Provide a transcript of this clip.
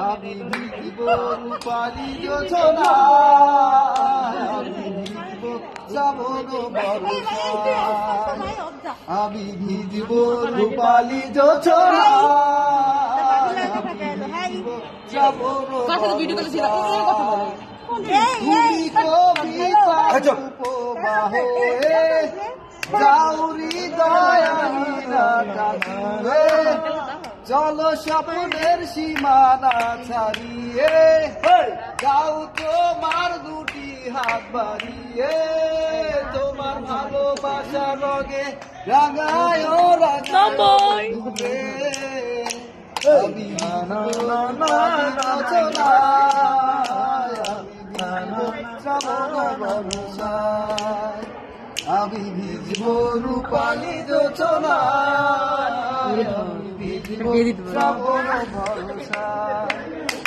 আমি ভিজিব রূপালি যোজনা আমি ভিজিব শ্রাবণ বর্ষায় আমি ভিজিব রূপালি যোজনা শ্রাবণ কার ভিডিও কলে ছিল কথা বলো তুমি কবিতার চলো স্বপ্নের সীমানা ছাড়িয়ে যাও তোমার দুটি হাত বাড়িয়ে তোমার ভালোবাসা রগে রাঙায় নামাই। আমি না না না না আমি ভিজব রূপালি যোচনা Ini 佑咱